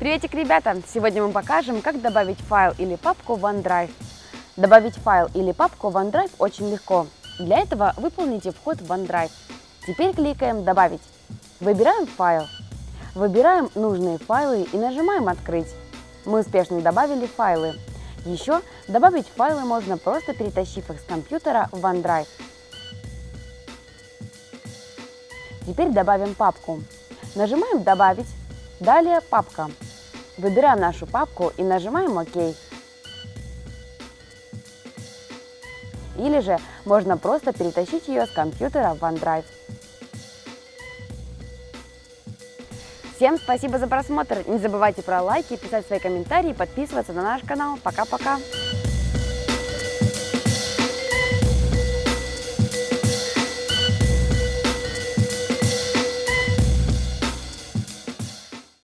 Приветик, ребята! Сегодня мы покажем, как добавить файл или папку в OneDrive. Добавить файл или папку в OneDrive очень легко. Для этого выполните вход в OneDrive. Теперь кликаем «Добавить». Выбираем файл. Выбираем нужные файлы и нажимаем «Открыть». Мы успешно добавили файлы. Еще добавить файлы можно просто перетащив их с компьютера в OneDrive. Теперь добавим папку. Нажимаем «Добавить», далее «Папка». Выбираем нашу папку и нажимаем «Ок». Или же можно просто перетащить ее с компьютера в OneDrive. Всем спасибо за просмотр. Не забывайте про лайки, писать свои комментарии, подписываться на наш канал. Пока-пока.